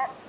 Up.